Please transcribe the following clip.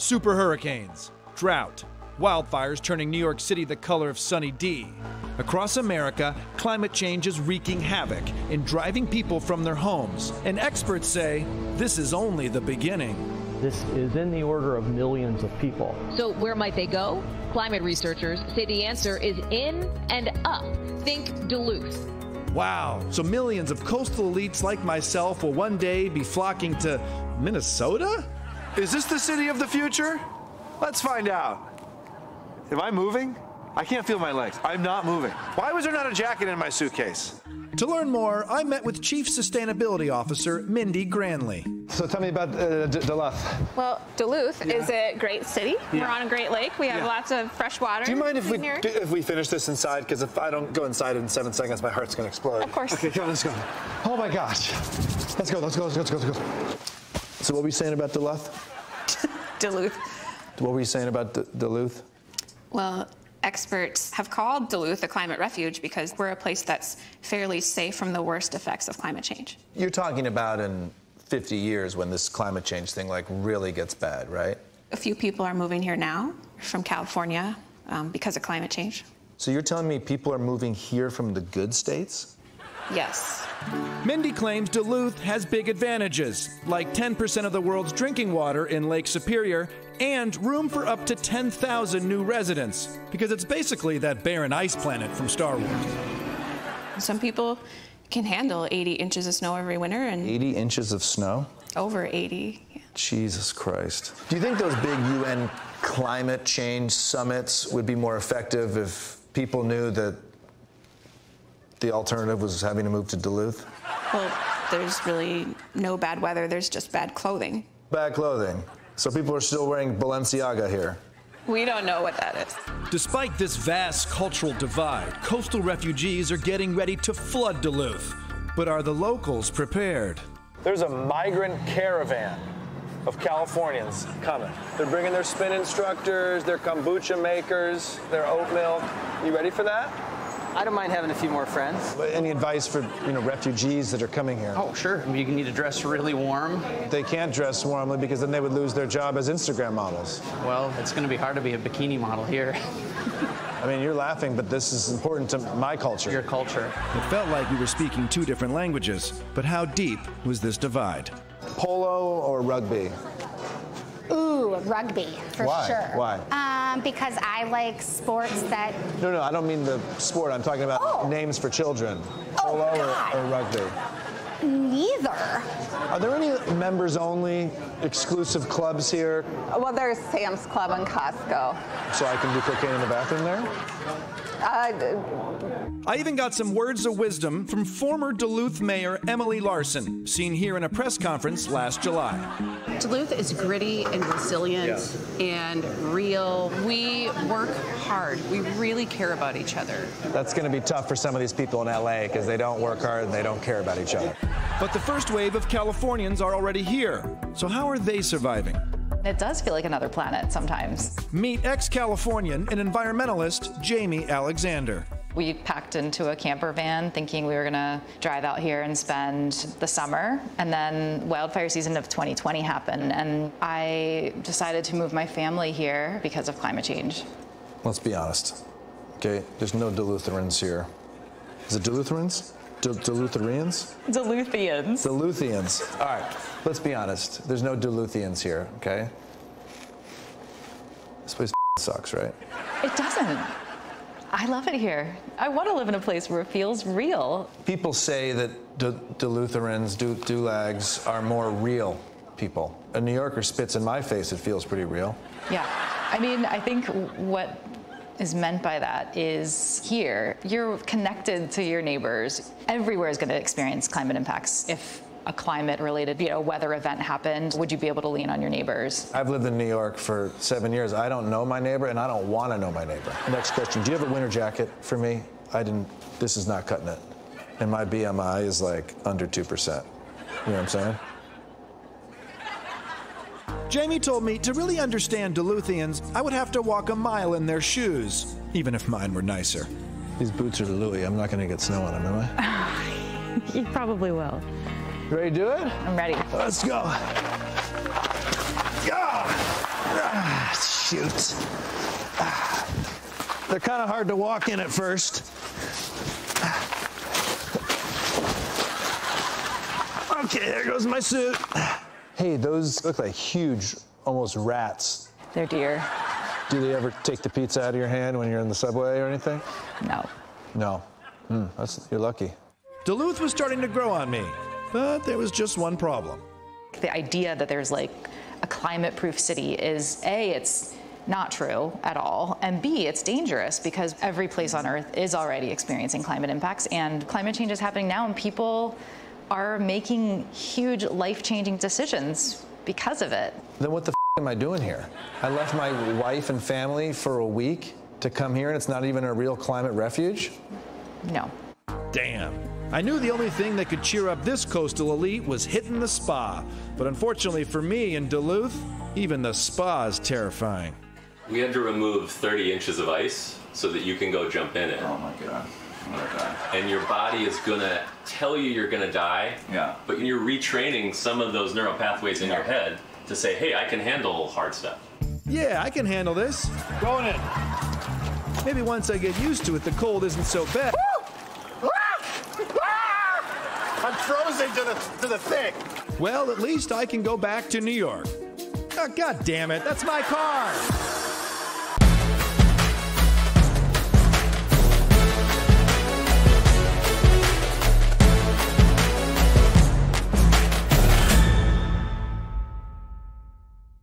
super hurricanes, drought, wildfires turning New York City the color of Sunny D. Across America, climate change is wreaking havoc and driving people from their homes. And experts say this is only the beginning. This is in the order of millions of people. So, where might they go? Climate researchers say the answer is in and up. Think Duluth. Wow, so millions of coastal elites like myself will one day be flocking to Minnesota? Is this the city of the future? Let's find out. Am I moving? I can't feel my legs. I'm not moving. Why was there not a jacket in my suitcase? To learn more, I met with Chief Sustainability Officer Mindy Granley. So tell me about uh, D- Duluth. Well, Duluth yeah. is a great city. Yeah. We're on a great lake. We have yeah. lots of fresh water. Do you mind if we do, if we finish this inside? Because if I don't go inside in seven seconds, my heart's gonna explode. Of course. Okay, come on, let's go. Oh my gosh. Let's go. Let's go. Let's go. Let's go. Let's go. So what were you saying about Duluth? Duluth. What were you saying about D- Duluth? Well, experts have called Duluth a climate refuge because we're a place that's fairly safe from the worst effects of climate change. You're talking about in 50 years when this climate change thing like really gets bad, right? A few people are moving here now from California um, because of climate change. So you're telling me people are moving here from the good states? Yes. Mindy claims Duluth has big advantages, like 10% of the world's drinking water in Lake Superior and room for up to 10,000 new residents, because it's basically that barren ice planet from Star Wars. Some people can handle 80 inches of snow every winter and 80 inches of snow? Over 80. Yeah. Jesus Christ. Do you think those big UN climate change summits would be more effective if people knew that the alternative was having to move to Duluth? Well, there's really no bad weather, there's just bad clothing. Bad clothing. So people are still wearing Balenciaga here. We don't know what that is. Despite this vast cultural divide, coastal refugees are getting ready to flood Duluth. But are the locals prepared? There's a migrant caravan of Californians coming. They're bringing their spin instructors, their kombucha makers, their oat milk. You ready for that? I don't mind having a few more friends. Any advice for you know refugees that are coming here? Oh, sure. You need to dress really warm. They can't dress warmly because then they would lose their job as Instagram models. Well, it's going to be hard to be a bikini model here. I mean, you're laughing, but this is important to my culture. Your culture. It felt like we were speaking two different languages, but how deep was this divide? Polo or rugby? Rugby, for Why? sure. Why? Um, because I like sports that. No, no, I don't mean the sport. I'm talking about Oh. names for children. Oh, Polo God. or, or rugby. Neither. Are there any members only exclusive clubs here Well, there's Sam's Club and Costco. so I can do cocaine in the bathroom there? Uh, I even got some words of wisdom from former Duluth Mayor Emily Larson, seen here in a press conference last July. Duluth is gritty and resilient and real. We work hard. We really care about each other. That's going to be tough for some of these people in LA because they don't work hard and they don't care about each other. But the first wave of Californians are already here. So how are they surviving? It does feel like another planet sometimes. Meet ex Californian and environmentalist Jamie Alexander. We packed into a camper van thinking we were going to drive out here and spend the summer. And then wildfire season of 2020 happened, and I decided to move my family here because of climate change. Let's be honest. Okay, there's no Dulutherans here. Is it Dulutherans? D-? Duluthians. Duluthians. All right, let's be honest. There's no Duluthians here, okay? This place sucks, right? It doesn't. I love it here. I want to live in a place where it feels real. People say that D- Dulutherans, du- Dulags, are more real people. A New Yorker spits in my face, it feels pretty real. Yeah. I mean, I think what is meant by that is here, you're connected to your neighbors. Everywhere is going to experience climate impacts. If a climate related you know, weather event happened, would you be able to lean on your neighbors? I've lived in New York for seven years. I don't know my neighbor and I don't want to know my neighbor. Next question Do you have a winter jacket for me? I didn't, this is not cutting it. And my BMI is like under 2%. You know what I'm saying? Jamie told me to really understand Duluthians, I would have to walk a mile in their shoes, even if mine were nicer. These boots are Louis. I'm not going to get snow on them, am I? you probably will. You ready to do it? I'm ready. Let's go. Yeah. Ah, shoot. Ah. They're kind of hard to walk in at first. Ah. Okay, there goes my suit. Hey, those look like huge, almost rats. They're deer. Do they ever take the pizza out of your hand when you're in the subway or anything? No. No. Hmm, that's, you're lucky. Duluth was starting to grow on me, but there was just one problem. The idea that there's like a climate proof city is A, it's not true at all, and B, it's dangerous because every place on Earth is already experiencing climate impacts, and climate change is happening now, and people are making huge life changing decisions because of it. Then what the f- am I doing here? I left my wife and family for a week to come here and it's not even a real climate refuge? No. Damn. I knew the only thing that could cheer up this coastal elite was hitting the spa. But unfortunately for me in Duluth, even the spa is terrifying. We had to remove 30 inches of ice so that you can go jump in it. Oh my god. I'm gonna die. And your body is gonna tell you you're gonna die. Yeah. But you're retraining some of those neural pathways in your head to say, hey, I can handle hard stuff. Yeah, I can handle this. Going in. Maybe once I get used to it, the cold isn't so bad. I'm frozen to the to the thing. Well, at least I can go back to New York. Ah, oh, God damn it, that's my car!